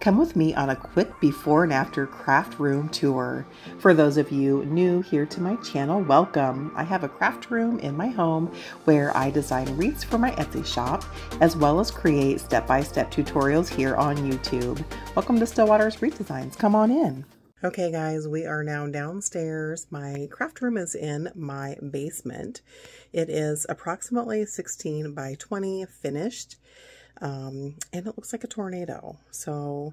Come with me on a quick before and after craft room tour. For those of you new here to my channel, welcome. I have a craft room in my home where I design wreaths for my Etsy shop, as well as create step-by-step -step tutorials here on YouTube. Welcome to Still Waters Wreath Designs. Come on in. Okay guys, we are now downstairs. My craft room is in my basement. It is approximately 16 by 20 finished. Um, and it looks like a tornado. So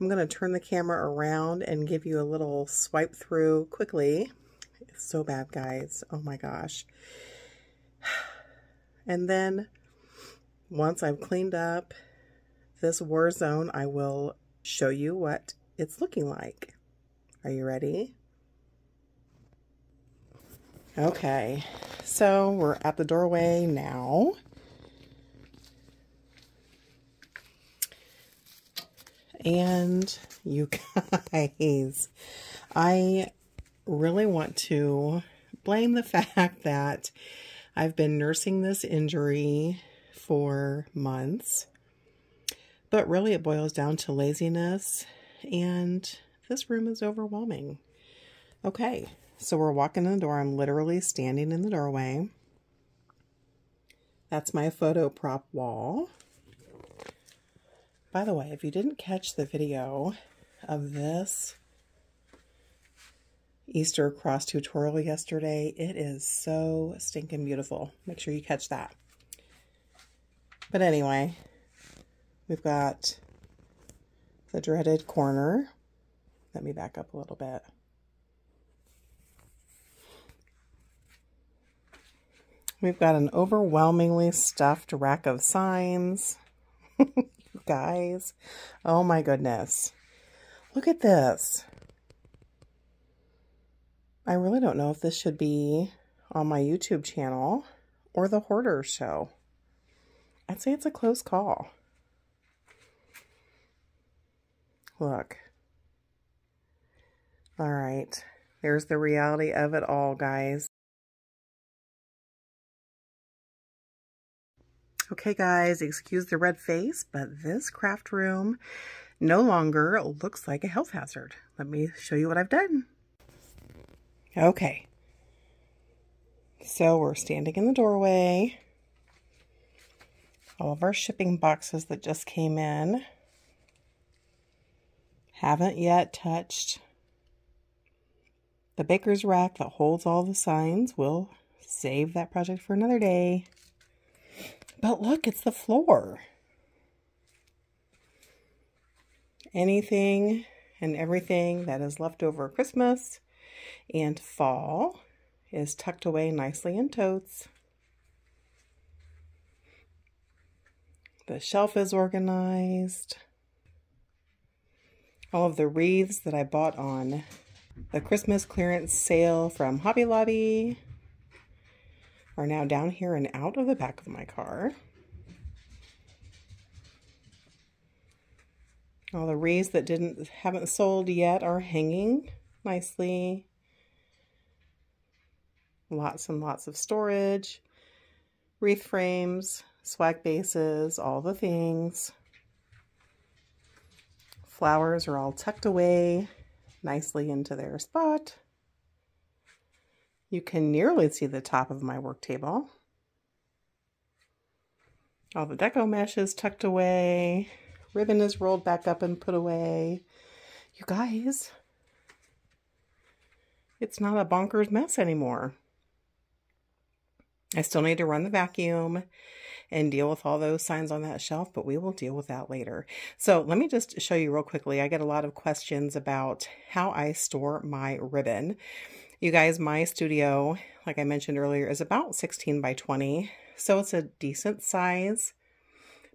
I'm going to turn the camera around and give you a little swipe through quickly. It's so bad, guys. Oh my gosh. And then once I've cleaned up this war zone, I will show you what it's looking like. Are you ready? Okay, so we're at the doorway now. And you guys, I really want to blame the fact that I've been nursing this injury for months. But really it boils down to laziness and this room is overwhelming. Okay, so we're walking in the door. I'm literally standing in the doorway. That's my photo prop wall. By the way, if you didn't catch the video of this Easter cross tutorial yesterday, it is so stinking beautiful. Make sure you catch that. But anyway, we've got the dreaded corner. Let me back up a little bit. We've got an overwhelmingly stuffed rack of signs. guys. Oh my goodness. Look at this. I really don't know if this should be on my YouTube channel or the Hoarder Show. I'd say it's a close call. Look. All right. There's the reality of it all, guys. Okay, guys, excuse the red face, but this craft room no longer looks like a health hazard. Let me show you what I've done. Okay. So we're standing in the doorway. All of our shipping boxes that just came in. Haven't yet touched the baker's rack that holds all the signs. We'll save that project for another day. But look, it's the floor. Anything and everything that is left over Christmas and fall is tucked away nicely in totes. The shelf is organized. All of the wreaths that I bought on the Christmas clearance sale from Hobby Lobby are now down here and out of the back of my car. All the wreaths that didn't haven't sold yet are hanging nicely. Lots and lots of storage, wreath frames, swag bases, all the things. Flowers are all tucked away nicely into their spot. You can nearly see the top of my work table. All the deco mesh is tucked away. Ribbon is rolled back up and put away. You guys, it's not a bonkers mess anymore. I still need to run the vacuum and deal with all those signs on that shelf, but we will deal with that later. So let me just show you real quickly. I get a lot of questions about how I store my ribbon. You guys, my studio, like I mentioned earlier, is about 16 by 20. So it's a decent size,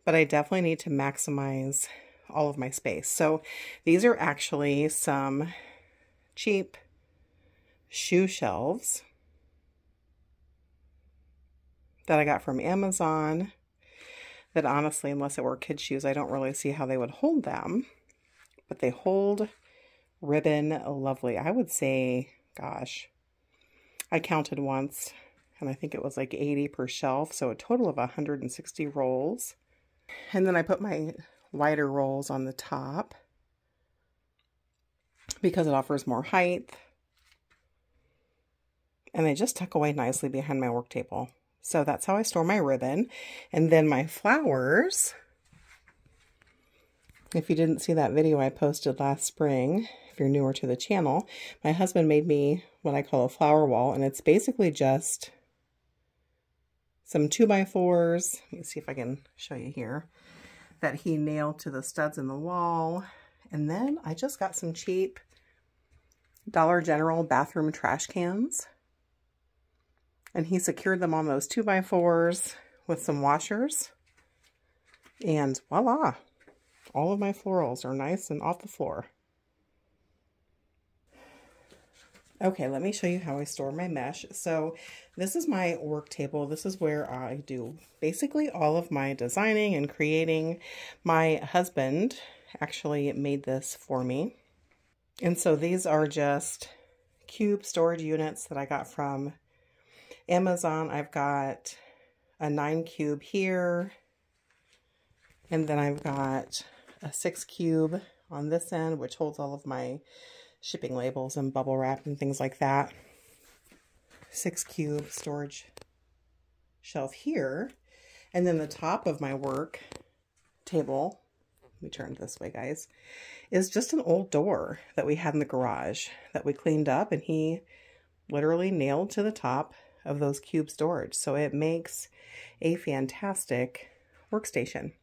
but I definitely need to maximize all of my space. So these are actually some cheap shoe shelves that I got from Amazon that honestly, unless it were kid shoes, I don't really see how they would hold them. But they hold ribbon lovely. I would say gosh, I counted once and I think it was like 80 per shelf. So a total of 160 rolls. And then I put my wider rolls on the top. because it offers more height. And they just tuck away nicely behind my work table. So that's how I store my ribbon. And then my flowers, if you didn't see that video I posted last spring, if you're newer to the channel, my husband made me what I call a flower wall. And it's basically just some 2x4s. Let me see if I can show you here. That he nailed to the studs in the wall. And then I just got some cheap Dollar General bathroom trash cans. And he secured them on those 2x4s with some washers. And voila, all of my florals are nice and off the floor. Okay, let me show you how I store my mesh. So this is my work table. This is where I do basically all of my designing and creating. My husband actually made this for me. And so these are just cube storage units that I got from Amazon. I've got a nine cube here. And then I've got a six cube on this end, which holds all of my shipping labels and bubble wrap and things like that. Six cube storage shelf here. And then the top of my work table, let me turn this way, guys, is just an old door that we had in the garage that we cleaned up and he literally nailed to the top of those cube storage. So it makes a fantastic workstation.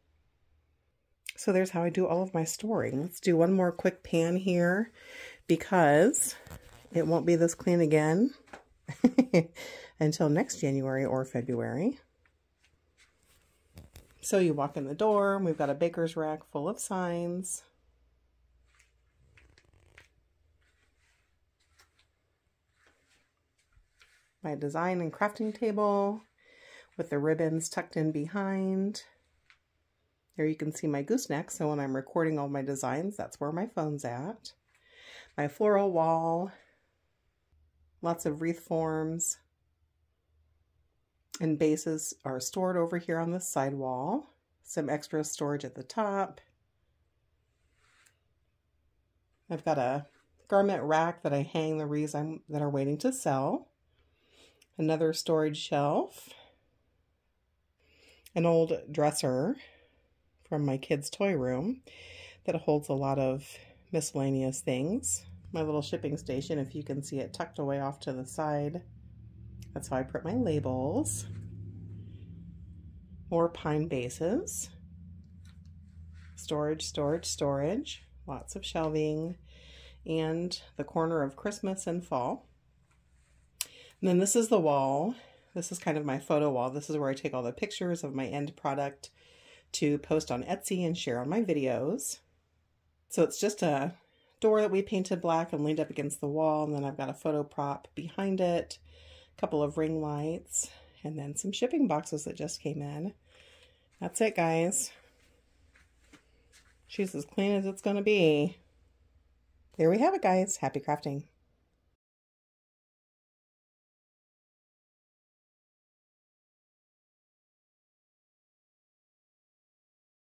So there's how I do all of my storing. Let's do one more quick pan here because it won't be this clean again until next January or February. So you walk in the door, we've got a baker's rack full of signs. My design and crafting table with the ribbons tucked in behind. There you can see my gooseneck, so when I'm recording all my designs, that's where my phone's at my floral wall, lots of wreath forms, and bases are stored over here on the side wall. Some extra storage at the top. I've got a garment rack that I hang the wreaths I'm, that are waiting to sell. Another storage shelf. An old dresser from my kids' toy room that holds a lot of miscellaneous things. My little shipping station, if you can see it tucked away off to the side. That's how I put my labels. More pine bases. Storage, storage, storage. Lots of shelving. And the corner of Christmas and fall. And then this is the wall. This is kind of my photo wall. This is where I take all the pictures of my end product to post on Etsy and share on my videos. So it's just a door that we painted black and leaned up against the wall. And then I've got a photo prop behind it, a couple of ring lights, and then some shipping boxes that just came in. That's it, guys. She's as clean as it's going to be. There we have it, guys. Happy crafting.